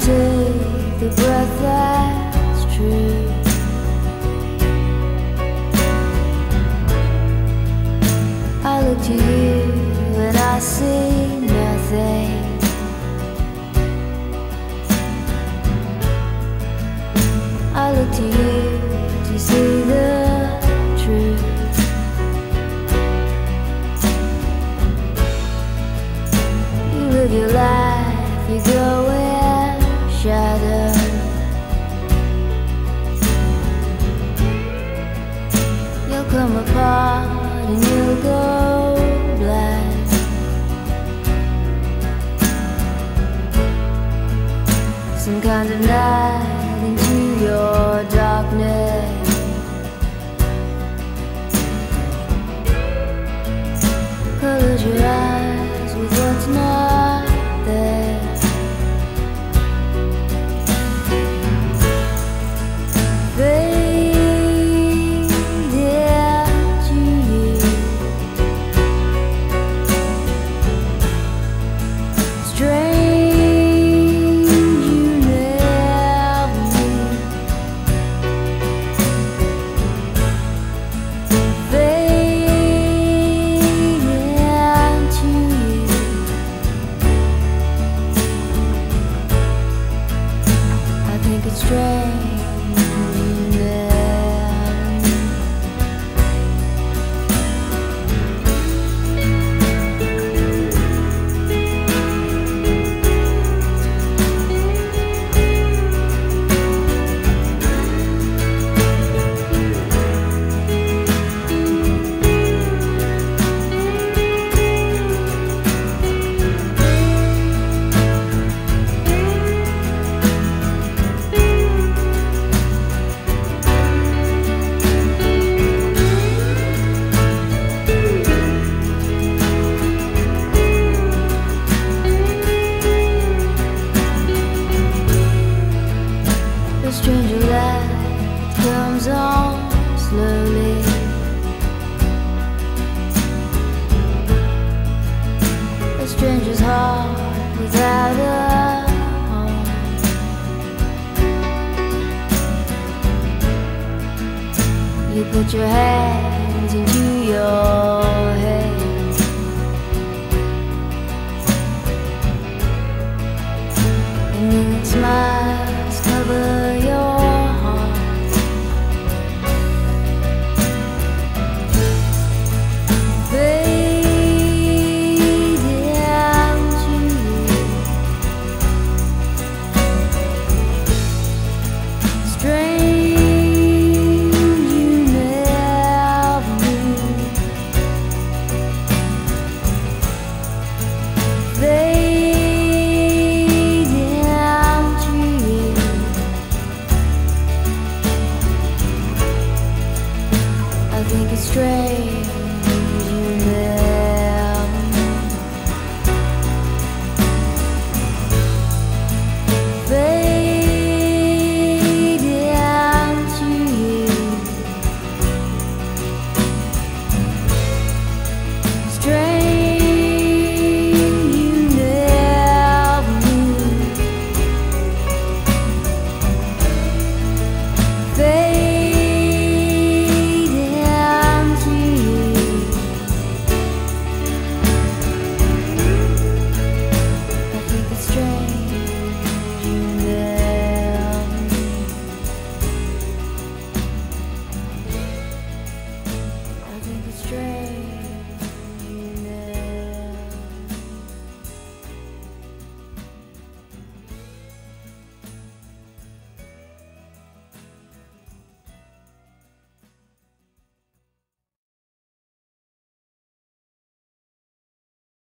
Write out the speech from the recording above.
take the breath that's true. I look to you and I see nothing. I look to you to see the truth. You live your life, you go shadow. You'll come apart and you'll go black. Some kind of night I The stranger light comes on slowly. A stranger's heart without a home. You put your hands into your head. And then it smiles Take it straight. straight.